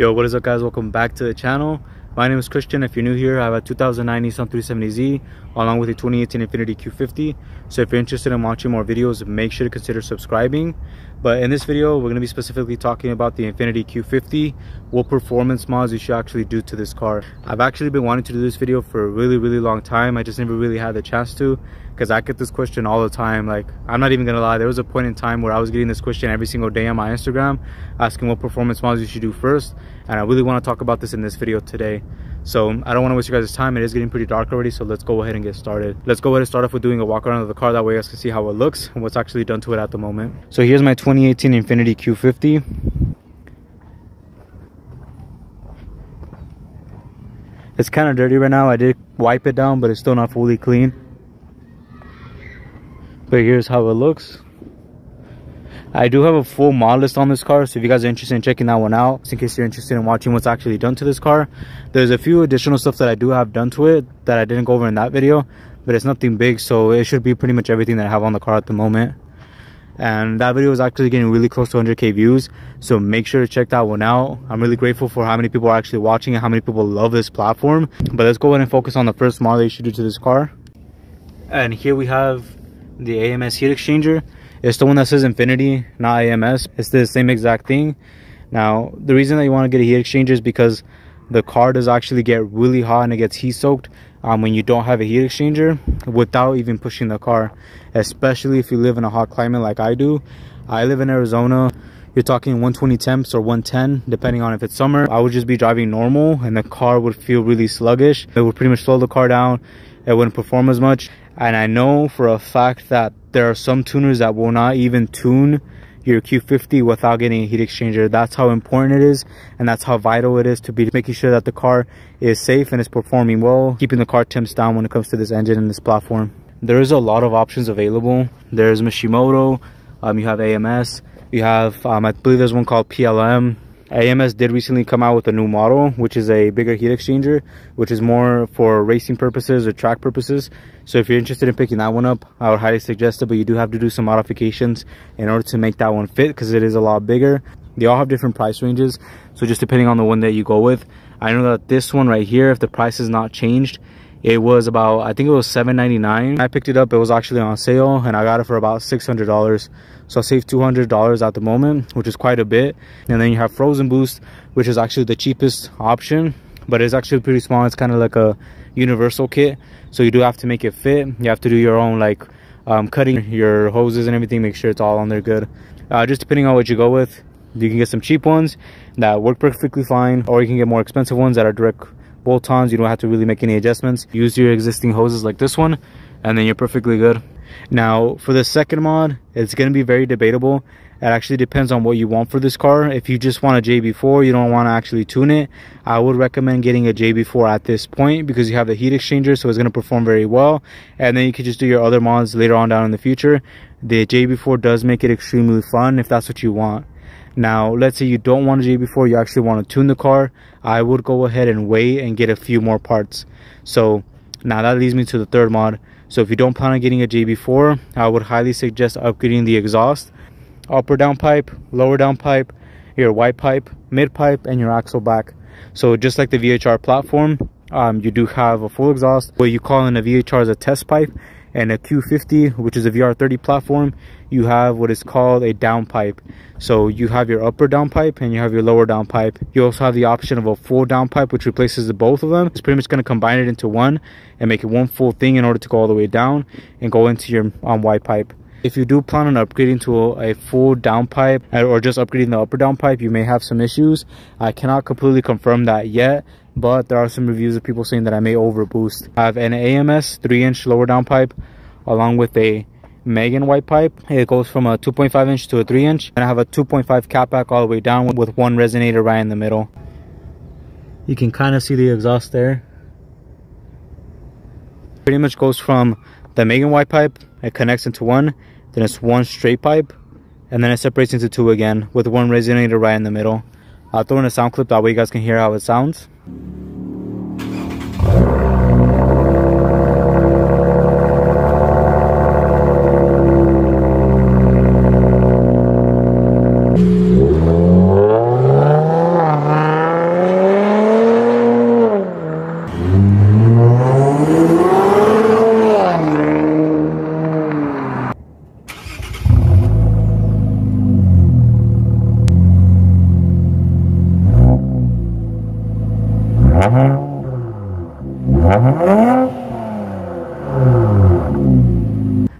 Yo, what is up guys? Welcome back to the channel. My name is Christian. If you're new here, I have a 2009 Nissan 370Z along with a 2018 Infiniti Q50. So if you're interested in watching more videos, make sure to consider subscribing. But in this video, we're going to be specifically talking about the Infiniti Q50, what performance mods you should actually do to this car. I've actually been wanting to do this video for a really, really long time. I just never really had the chance to because I get this question all the time. Like, I'm not even gonna lie, there was a point in time where I was getting this question every single day on my Instagram, asking what performance mods you should do first. And I really wanna talk about this in this video today. So I don't wanna waste your guys' time. It is getting pretty dark already, so let's go ahead and get started. Let's go ahead and start off with doing a walk around of the car. That way you guys can see how it looks and what's actually done to it at the moment. So here's my 2018 Infiniti Q50. It's kind of dirty right now. I did wipe it down, but it's still not fully clean but here's how it looks I do have a full mod list on this car, so if you guys are interested in checking that one out, in case you're interested in watching what's actually done to this car, there's a few additional stuff that I do have done to it that I didn't go over in that video, but it's nothing big, so it should be pretty much everything that I have on the car at the moment. And that video is actually getting really close to 100k views, so make sure to check that one out. I'm really grateful for how many people are actually watching and how many people love this platform. But let's go ahead and focus on the first mod that you should do to this car. And here we have the AMS heat exchanger. It's the one that says Infiniti, not AMS. It's the same exact thing. Now, the reason that you want to get a heat exchanger is because the car does actually get really hot and it gets heat soaked um, when you don't have a heat exchanger without even pushing the car, especially if you live in a hot climate like I do. I live in Arizona. You're talking 120 temps or 110, depending on if it's summer. I would just be driving normal and the car would feel really sluggish. It would pretty much slow the car down. It wouldn't perform as much and I know for a fact that there are some tuners that will not even tune your Q50 without getting a heat exchanger. That's how important it is and that's how vital it is to be making sure that the car is safe and is performing well, keeping the car temps down when it comes to this engine and this platform. There is a lot of options available. There's Mishimoto, um, you have AMS, you have, um, I believe there's one called PLM, AMS did recently come out with a new model, which is a bigger heat exchanger, which is more for racing purposes or track purposes. So if you're interested in picking that one up, I would highly suggest it, but you do have to do some modifications in order to make that one fit because it is a lot bigger. They all have different price ranges. So just depending on the one that you go with, I know that this one right here, if the price is not changed, it was about i think it was 7.99 i picked it up. It was actually on sale and i got it for about 600 dollars. So i saved 200 dollars at the moment which is quite a bit. And then you have frozen boost which is actually the cheapest option but it's actually pretty small. It's kind of like a universal kit. So you do have to make it fit. You have to do your own like um, cutting your hoses and everything make sure it's all on there good. Uh, just depending on what you go with you can get some cheap ones that work perfectly fine or you can get more expensive ones that are direct bolt-ons you don't have to really make any adjustments. Use your existing hoses like this one and then you're perfectly good. Now for the second mod it's going to be very debatable. It actually depends on what you want for this car. If you just want a jb4 you don't want to actually tune it. I would recommend getting a jb4 at this point because you have the heat exchanger so it's going to perform very well. And then you can just do your other mods later on down in the future. The jb4 does make it extremely fun if that's what you want now, let's say you don't want a JB4, you actually want to tune the car. I would go ahead and wait and get a few more parts. So now that leads me to the third mod. So if you don't plan on getting a JB4, I would highly suggest upgrading the exhaust, upper down pipe lower down pipe your Y-pipe, mid pipe, and your axle back. So just like the VHR platform, um, you do have a full exhaust. What you call in a VHR is a test pipe and a Q50 which is a VR30 platform you have what is called a downpipe. So you have your upper downpipe and you have your lower downpipe. You also have the option of a full downpipe which replaces the both of them. It's pretty much going to combine it into one and make it one full thing in order to go all the way down and go into your um, Y-pipe. If you do plan on upgrading to a, a full downpipe or just upgrading the upper downpipe you may have some issues. I cannot completely confirm that yet but there are some reviews of people saying that I may overboost. I have an AMS 3 inch lower down pipe along with a Megan Y-pipe. It goes from a 2.5 inch to a 3 inch and I have a 2.5 catback all the way down with one resonator right in the middle. You can kind of see the exhaust there. Pretty much goes from the Megan Y-pipe, it connects into one, then it's one straight pipe, and then it separates into two again with one resonator right in the middle. I'll throw in a sound clip that way you guys can hear how it sounds. Thank you.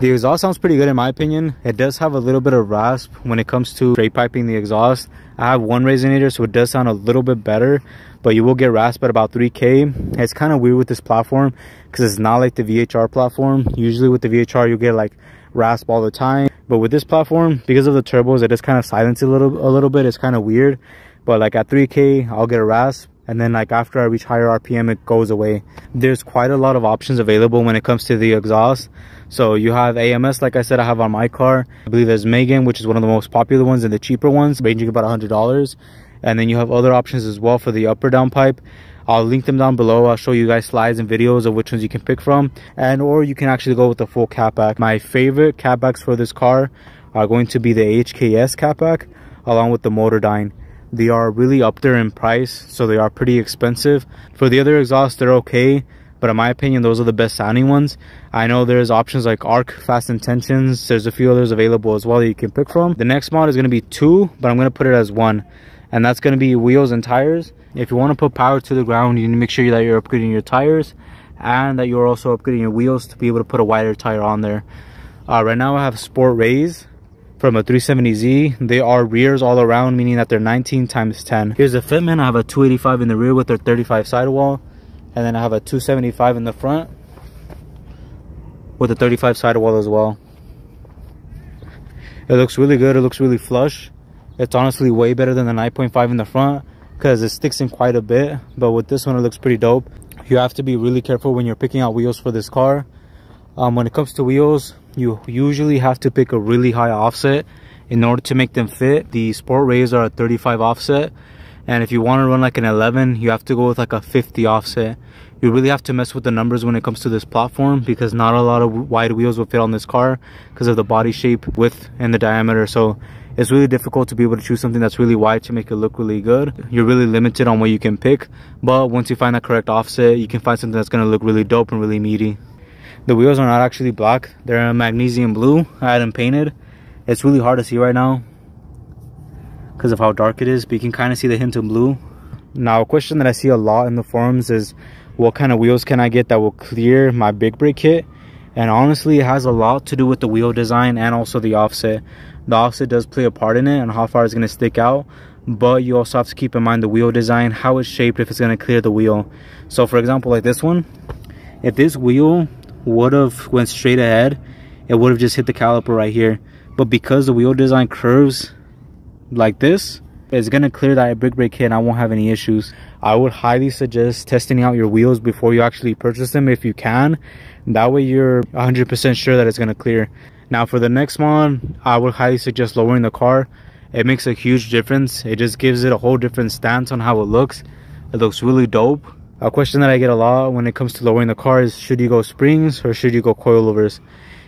The exhaust sounds pretty good in my opinion. It does have a little bit of rasp when it comes to straight piping the exhaust. I have one resonator so it does sound a little bit better but you will get rasp at about 3k. It's kind of weird with this platform because it's not like the VHR platform. Usually with the VHR you get like rasp all the time but with this platform because of the turbos it just kind of silences a little a little bit. It's kind of weird but like at 3k I'll get a rasp and then like after I reach higher RPM it goes away. There's quite a lot of options available when it comes to the exhaust. So you have AMS, like I said, I have on my car. I believe there's Megan, which is one of the most popular ones and the cheaper ones, ranging about $100. And then you have other options as well for the up or down pipe. I'll link them down below. I'll show you guys slides and videos of which ones you can pick from. And or you can actually go with the full catback. My favorite catbacks for this car are going to be the HKS catback along with the Motordyne. They are really up there in price, so they are pretty expensive. For the other exhausts, they're okay but in my opinion those are the best sounding ones. I know there's options like ARK fast intentions there's a few others available as well that you can pick from. The next mod is going to be two but i'm going to put it as one and that's going to be wheels and tires. If you want to put power to the ground you need to make sure that you're upgrading your tires and that you're also upgrading your wheels to be able to put a wider tire on there. Uh, right now i have sport rays from a 370Z. They are rears all around, meaning that they're 19 times 10. Here's the fitment. I have a 285 in the rear with their 35 sidewall and then I have a 275 in the front with a 35 sidewall as well it looks really good it looks really flush it's honestly way better than the 9.5 in the front because it sticks in quite a bit but with this one it looks pretty dope you have to be really careful when you're picking out wheels for this car um, when it comes to wheels you usually have to pick a really high offset in order to make them fit. The sport rays are a 35 offset and if you want to run like an 11 you have to go with like a 50 offset. You really have to mess with the numbers when it comes to this platform because not a lot of wide wheels will fit on this car because of the body shape width and the diameter. So it's really difficult to be able to choose something that's really wide to make it look really good. You're really limited on what you can pick but once you find that correct offset you can find something that's going to look really dope and really meaty the wheels are not actually black. They're a magnesium blue. I had them painted. It's really hard to see right now because of how dark it is but you can kind of see the hint of blue. Now a question that i see a lot in the forums is what kind of wheels can i get that will clear my big brake kit and honestly it has a lot to do with the wheel design and also the offset. The offset does play a part in it and how far it's going to stick out but you also have to keep in mind the wheel design how it's shaped if it's going to clear the wheel. So for example like this one if this wheel would have went straight ahead it would have just hit the caliper right here but because the wheel design curves like this it's gonna clear that big brake kit and I won't have any issues. I would highly suggest testing out your wheels before you actually purchase them if you can. That way you're 100% sure that it's gonna clear. Now for the next one, I would highly suggest lowering the car. It makes a huge difference. It just gives it a whole different stance on how it looks. It looks really dope. A question that I get a lot when it comes to lowering the car is should you go springs or should you go coilovers?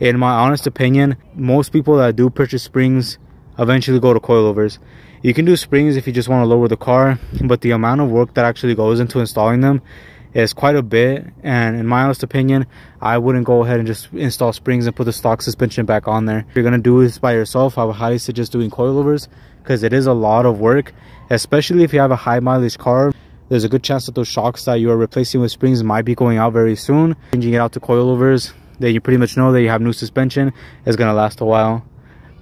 In my honest opinion, most people that do purchase springs eventually go to coilovers. You can do springs if you just want to lower the car but the amount of work that actually goes into installing them is quite a bit. And in my honest opinion i wouldn't go ahead and just install springs and put the stock suspension back on there. If you're going to do this by yourself i would highly suggest doing coilovers because it is a lot of work especially if you have a high mileage car there's a good chance that those shocks that you are replacing with springs might be going out very soon. Changing it out to coilovers then you pretty much know that you have new suspension is going to last a while.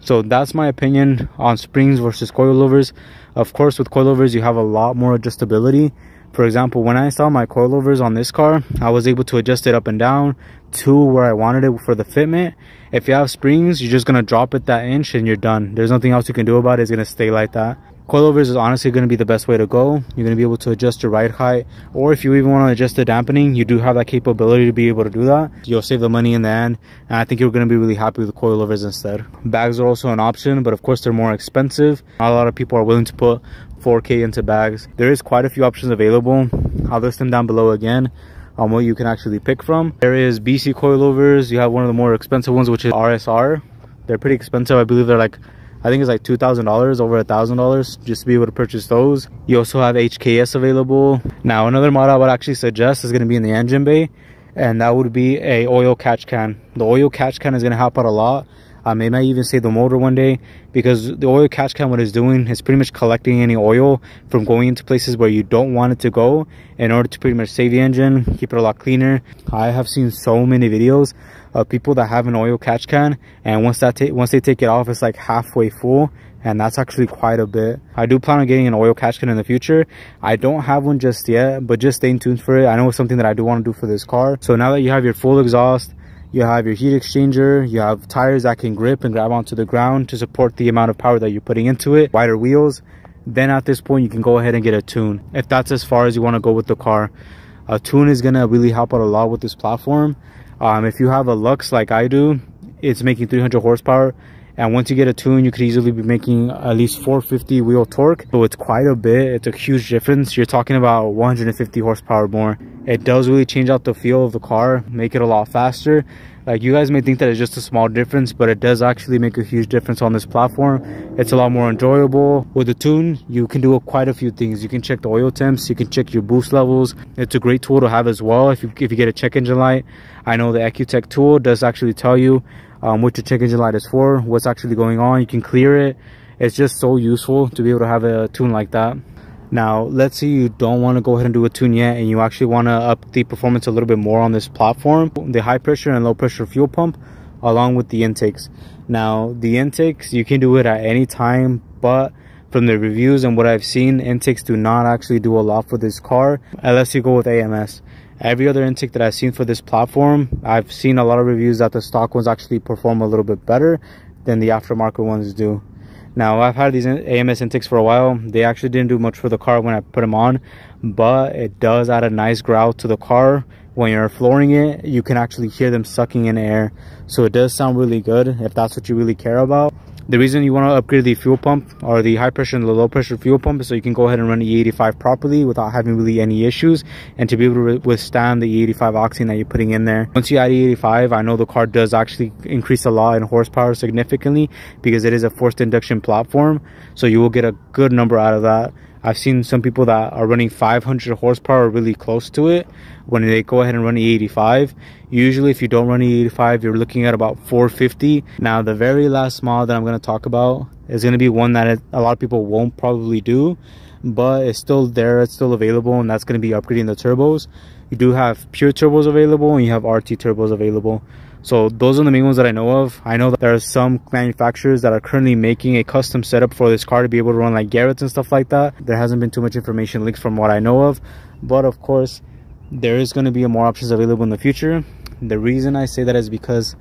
So that's my opinion on springs versus coilovers. Of course with coilovers you have a lot more adjustability. For example when i installed my coilovers on this car i was able to adjust it up and down to where i wanted it for the fitment. If you have springs you're just going to drop it that inch and you're done. There's nothing else you can do about it. It's going to stay like that coilovers is honestly going to be the best way to go. You're going to be able to adjust your ride height or if you even want to adjust the dampening you do have that capability to be able to do that. You'll save the money in the end and i think you're going to be really happy with coilovers instead. Bags are also an option but of course they're more expensive. Not a lot of people are willing to put 4k into bags. There is quite a few options available. I'll list them down below again on what you can actually pick from. There is bc coilovers you have one of the more expensive ones which is rsr they're pretty expensive. I believe they're like I think it's like $2,000, over a $1,000 just to be able to purchase those. You also have HKS available. Now, another model I would actually suggest is going to be in the engine bay, and that would be a oil catch can. The oil catch can is going to help out a lot. Um, it might even save the motor one day because the oil catch can what it's doing is pretty much collecting any oil from going into places where you don't want it to go in order to pretty much save the engine keep it a lot cleaner. I have seen so many videos of people that have an oil catch can and once that once they take it off it's like halfway full and that's actually quite a bit. I do plan on getting an oil catch can in the future. I don't have one just yet but just stay tuned for it. I know it's something that i do want to do for this car. So now that you have your full exhaust you have your heat exchanger you have tires that can grip and grab onto the ground to support the amount of power that you're putting into it. Wider wheels. Then at this point you can go ahead and get a tune. If that's as far as you want to go with the car. A tune is going to really help out a lot with this platform. Um, if you have a lux like i do it's making 300 horsepower and once you get a tune you could easily be making at least 450 wheel torque. So it's quite a bit. It's a huge difference. You're talking about 150 horsepower more. It does really change out the feel of the car make it a lot faster. Like you guys may think that it's just a small difference but it does actually make a huge difference on this platform. It's a lot more enjoyable. With the tune you can do quite a few things. You can check the oil temps. You can check your boost levels. It's a great tool to have as well if you if you get a check engine light. I know the EcuTek tool does actually tell you um, what your check engine light is for, what's actually going on. You can clear it. It's just so useful to be able to have a tune like that. Now, let's say you don't want to go ahead and do a tune yet and you actually want to up the performance a little bit more on this platform. The high pressure and low pressure fuel pump along with the intakes. Now, the intakes, you can do it at any time, but from the reviews and what I've seen, intakes do not actually do a lot for this car unless you go with AMS every other intake that I've seen for this platform, I've seen a lot of reviews that the stock ones actually perform a little bit better than the aftermarket ones do. Now, I've had these AMS intakes for a while. They actually didn't do much for the car when I put them on, but it does add a nice growl to the car. When you're flooring it, you can actually hear them sucking in air. So it does sound really good if that's what you really care about. The reason you want to upgrade the fuel pump or the high pressure and the low pressure fuel pump is so you can go ahead and run the E85 properly without having really any issues and to be able to withstand the E85 octane that you're putting in there. Once you add E85, I know the car does actually increase a lot in horsepower significantly because it is a forced induction platform. So you will get a good number out of that. I've seen some people that are running 500 horsepower really close to it when they go ahead and run E85. Usually if you don't run E85, you're looking at about 450. Now the very last model that I'm going to talk about is going to be one that a lot of people won't probably do, but it's still there, it's still available, and that's going to be upgrading the turbos. You do have pure turbos available and you have RT turbos available. So those are the main ones that I know of. I know that there are some manufacturers that are currently making a custom setup for this car to be able to run like Garrett's and stuff like that. There hasn't been too much information leaked from what I know of. But of course, there is going to be more options available in the future. The reason I say that is because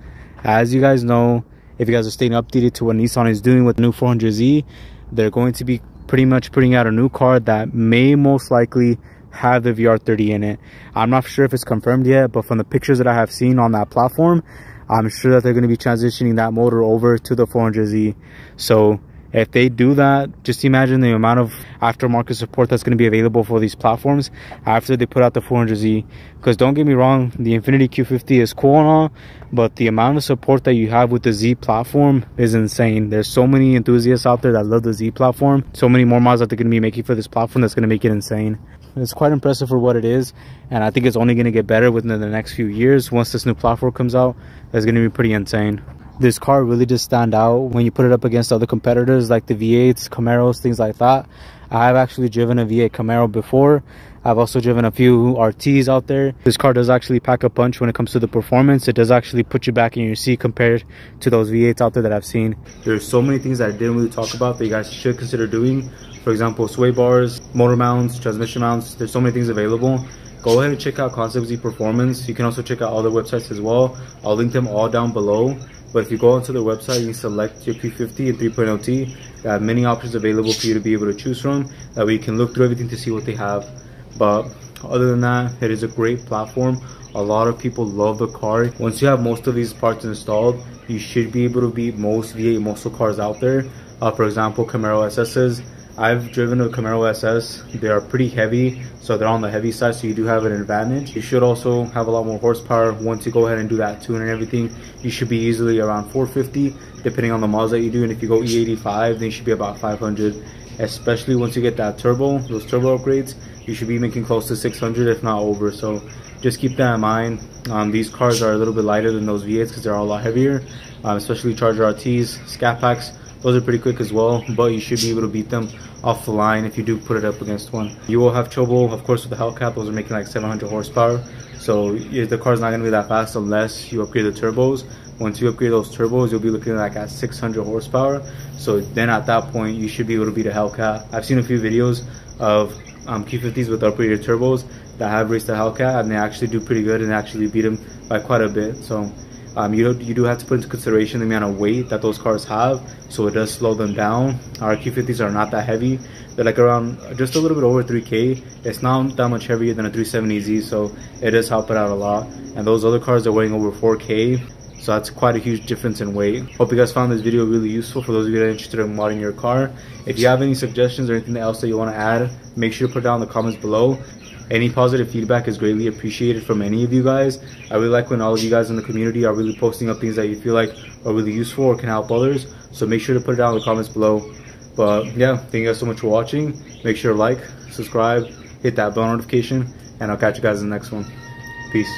as you guys know, if you guys are staying updated to what Nissan is doing with the new 400Z, they're going to be pretty much putting out a new car that may most likely have the VR30 in it. I'm not sure if it's confirmed yet, but from the pictures that I have seen on that platform, I'm sure that they're going to be transitioning that motor over to the 400Z. So if they do that, just imagine the amount of aftermarket support that's going to be available for these platforms after they put out the 400Z. Because don't get me wrong, the Infiniti Q50 is cool and all, but the amount of support that you have with the Z platform is insane. There's so many enthusiasts out there that love the Z platform. So many more mods that they're going to be making for this platform that's going to make it insane. It's quite impressive for what it is, and I think it's only going to get better within the next few years. Once this new platform comes out, it's going to be pretty insane this car really does stand out when you put it up against other competitors like the V8s, Camaros, things like that. I've actually driven a V8 Camaro before. I've also driven a few RTs out there. This car does actually pack a punch when it comes to the performance. It does actually put you back in your seat compared to those V8s out there that I've seen. There's so many things that I didn't really talk about that you guys should consider doing. For example, sway bars, motor mounts, transmission mounts. There's so many things available go ahead and check out Concept Z Performance. You can also check out other websites as well. I'll link them all down below. But if you go onto their website, you can select your P50 and 3.0T. They have many options available for you to be able to choose from. That way you can look through everything to see what they have. But other than that, it is a great platform. A lot of people love the car. Once you have most of these parts installed, you should be able to beat most V8 muscle cars out there. Uh, for example, Camaro SS's I've driven a Camaro SS. They are pretty heavy, so they're on the heavy side, so you do have an advantage. You should also have a lot more horsepower. Once you go ahead and do that tune and everything, you should be easily around 450, depending on the miles that you do. And if you go E85, then you should be about 500. especially once you get that turbo, those turbo upgrades, you should be making close to 600 if not over. So just keep that in mind. Um, these cars are a little bit lighter than those V8s because they're a lot heavier, um, especially Charger RTs, Scat Packs. Those are pretty quick as well, but you should be able to beat them off the line if you do put it up against one. You will have trouble, of course, with the Hellcat. Those are making like 700 horsepower. So the car's not going to be that fast unless you upgrade the turbos. Once you upgrade those turbos, you'll be looking like at 600 horsepower. So then at that point, you should be able to beat a Hellcat. I've seen a few videos of um, Q50s with upgraded turbos that have raced the Hellcat and they actually do pretty good and actually beat them by quite a bit. So um, you, you do have to put into consideration the amount of weight that those cars have, so it does slow them down. Our Q50s are not that heavy. They're like around just a little bit over 3K. It's not that much heavier than a 370Z, so it does help it out a lot. And those other cars are weighing over 4K, so that's quite a huge difference in weight. Hope you guys found this video really useful for those of you that are interested in modding your car. If you have any suggestions or anything else that you want to add, make sure to put down in the comments below. Any positive feedback is greatly appreciated from any of you guys. I really like when all of you guys in the community are really posting up things that you feel like are really useful or can help others. So make sure to put it down in the comments below. But yeah, thank you guys so much for watching. Make sure to like, subscribe, hit that bell notification, and I'll catch you guys in the next one. Peace.